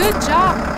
Good job.